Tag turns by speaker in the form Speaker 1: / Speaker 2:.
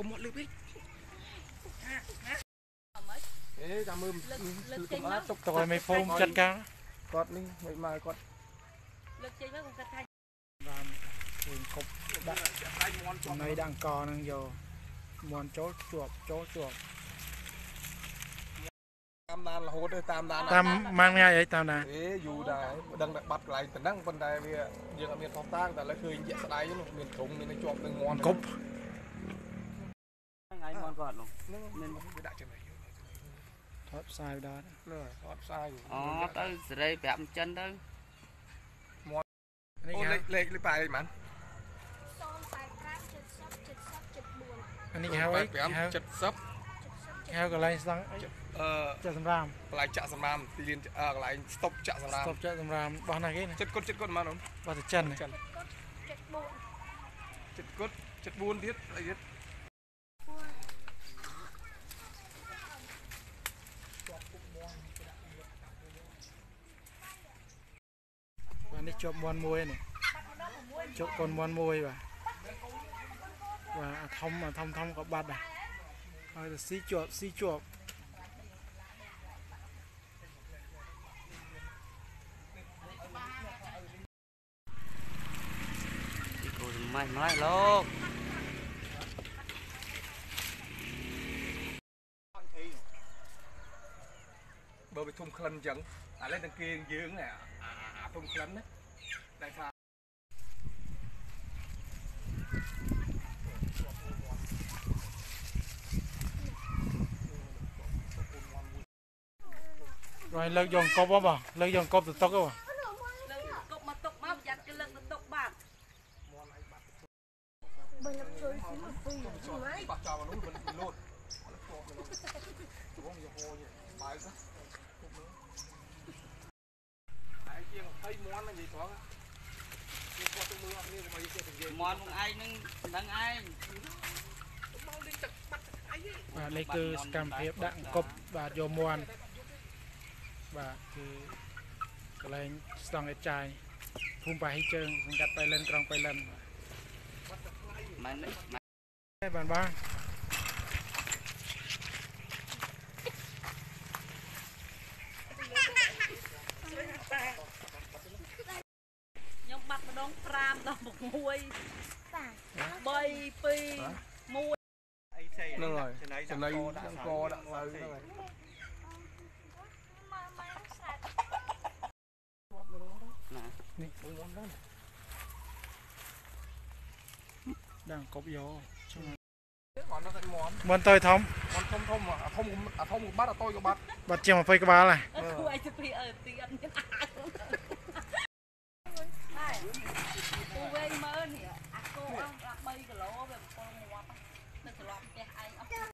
Speaker 1: កុំមកលឺពេក
Speaker 2: អេតាមមើល
Speaker 3: លើកលើក
Speaker 2: គឺ
Speaker 3: ចេញ
Speaker 2: កុំ
Speaker 3: មក
Speaker 2: អាចទុក
Speaker 4: តើឲ្យមិនពងចាត់ការ
Speaker 2: គាត់នេះមិនមកគាត់
Speaker 3: លើកចេញមកគាត់ថា
Speaker 4: បានឃើញគប់ដាក់ចំណៃដាក់អង្គហ្នឹងយកមន់ចូលជាប់ចូលជាប់
Speaker 2: តាមដានរហូតទេតាមដាន
Speaker 4: តាមម៉ាំងថ្ងៃអីតាមណា
Speaker 2: អេយូរដែរមិនដឹងតែបាត់កន្លែងប៉ុណ្ណឹងប៉ុន្តែវាយើងអត់មានផុសតាងតែឥឡូវឃើញជាក់ស្ដែងនោះមានក្រុមមានតែជាប់នឹងមន់
Speaker 4: គប់
Speaker 1: ថ្ងៃមន់គាត់នោះ
Speaker 2: ហ្នឹងមានវាដាក់ចំណៃយូរ
Speaker 4: ថតផ្សាយដល់
Speaker 2: ហ្នឹងហើយអត់ផ្សាយ
Speaker 1: អូទៅសេរីប្រាប់ចិនទៅ
Speaker 4: នេះ
Speaker 2: អូ
Speaker 4: គេ
Speaker 2: លេខលេខលេខប៉ាអីម៉ាន់
Speaker 4: អានេះគេហៅអីគេហៅ
Speaker 2: 85 70
Speaker 4: គេហៅកន្លែងស្តង់អី
Speaker 2: អឺ
Speaker 4: ចាក់សម្រាម
Speaker 2: កន្លែងចាក់សម្រាមទីលានអឺកន្លែងស្តុបចាក់សម្រាម
Speaker 4: ស្តុបចាក់សម្រាមបោះណាគេណា
Speaker 2: ចិត្តគុតចិត្តគុតម៉ាន់អូន
Speaker 4: បោះទៅចិនណា
Speaker 2: ចិនចិត្តគុតចិត្ត4ទៀតអីទៀត
Speaker 4: បាទនេះ ជាប់មន់មួយនេះជាប់កូនមន់មួយបាទបាទអាធំអាធំធំក៏បាត់ដែរហើយទៅស៊ីជាប់ស៊ីជាប់
Speaker 1: ទីគូម៉េចម្ល៉េះលោក
Speaker 2: បើវាធំក្លិនអញ្ចឹងឥឡូវទាំងគេយើងអាអាធំក្លិនណា ដែលថា
Speaker 4: rồi លើកយកអង្គប់ហ៎បងលើកយកអង្គប់ទៅតុកហ៎បង
Speaker 3: លើកកប់មកទុកមកប្រយ័ត្នគេលើកទៅទុកបាត់
Speaker 2: បាក់ចោលនោះ មិនលោតវងយកហូរបាយសោះហើយជាង20មាន់និយាយត្រង់គេគាត់ទៅមើលអត់មានមកយកទៅនិយាយ
Speaker 1: មន់នឹងឯងនឹងដឹងឯង
Speaker 2: មកលេងទឹកបាត់អី
Speaker 4: បាទនេះគឺសកម្មភាពដាក់អង្គប់បាទយកមន់បាទគឺកន្លែងស្តង់អេតចាយភូមិប៉ាហ៊ីជើងសង្កាត់បៃលិនក្រុងបៃលិន
Speaker 1: មិន
Speaker 4: ទេបានបង
Speaker 3: ខ្ញុំបាត់ ម្ដង5ដល់6 3 2 1
Speaker 2: ហ្នឹងហើយចំណៃអង្គដាក់ឡៅហ្នឹងហើយ
Speaker 1: ណា
Speaker 4: ដាក់អង្គប់យកជុំ
Speaker 2: គាត់នោះតែមាន់
Speaker 4: មន់តើធំ
Speaker 2: មាន់ធំធំអាធំអាធំក៏បាត់អាតូចក៏បាត់
Speaker 4: បាត់ជាង20ក្បាលហើយ
Speaker 3: គួរឲ្យទៅពីអើទៀន